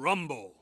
Rumble.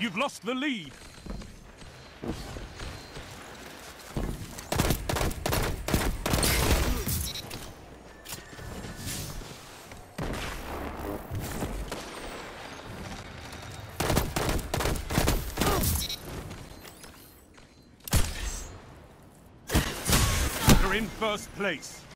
You've lost the lead. You're in first place.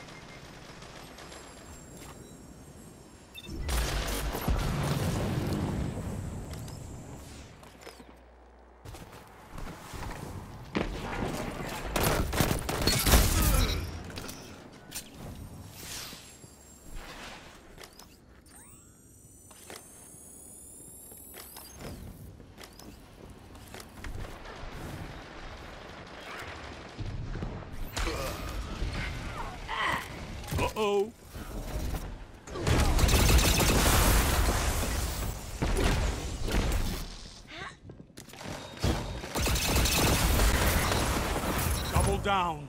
Uh-oh. Double down.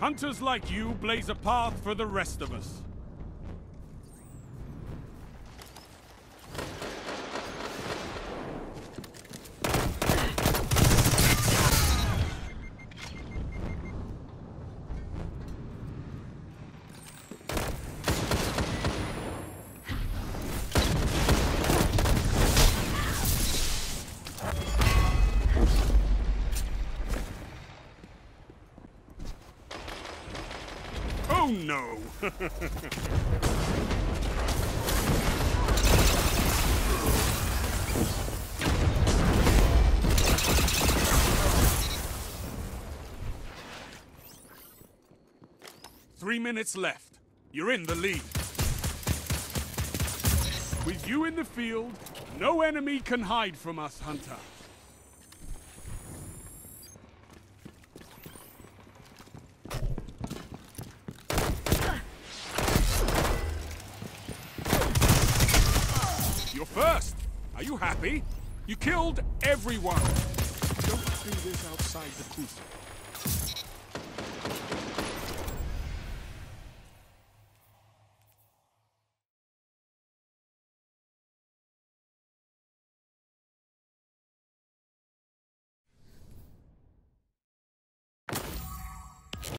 Hunters like you blaze a path for the rest of us. Three minutes left. You're in the lead. With you in the field, no enemy can hide from us, Hunter. happy. You killed everyone. Don't do this outside the crucible.